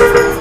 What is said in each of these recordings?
you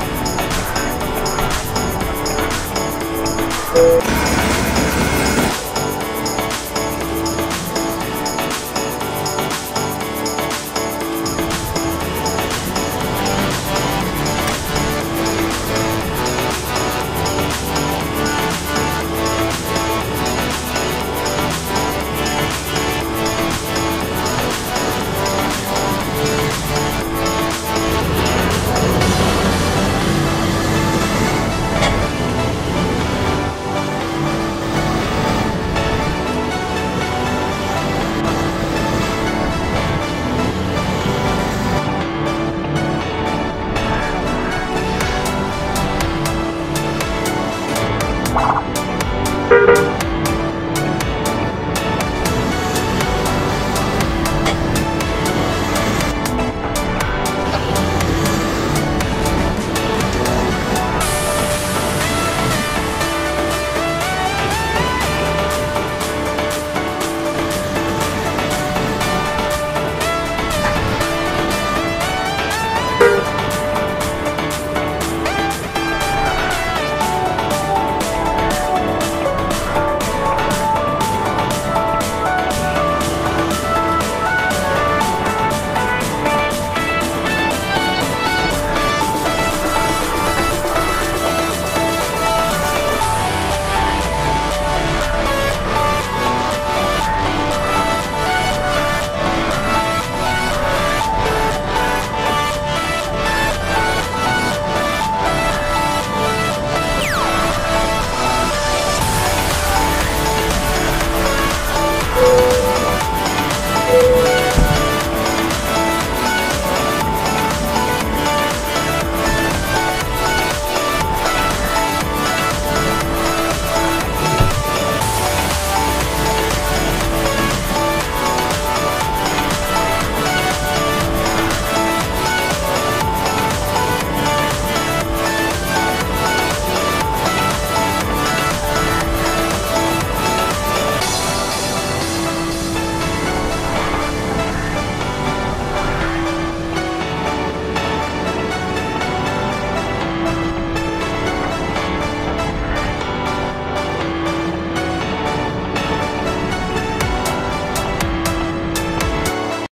Woo!